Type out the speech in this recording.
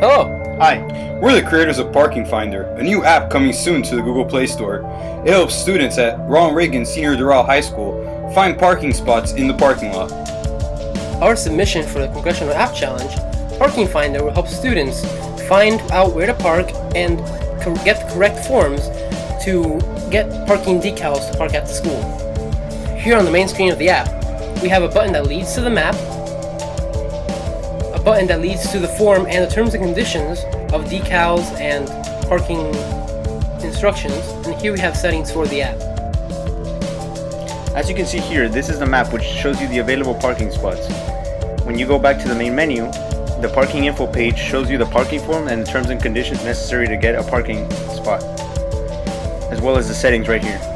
Hello. Hi. We're the creators of Parking Finder, a new app coming soon to the Google Play Store. It helps students at Ronald Reagan Senior Doral High School find parking spots in the parking lot. Our submission for the Congressional App Challenge, Parking Finder will help students find out where to park and co- get the correct forms to get parking decals to park at the school. Here on the main screen of the app, we have a button that leads to the map, button that leads to the form and the terms and conditions of decals and parking instructions, and here we have settings for the app. As you can see here, this is the map which shows you the available parking spots. When you go back to the main menu, the parking info page shows you the parking form and the terms and conditions necessary to get a parking spot, as well as the settings right here.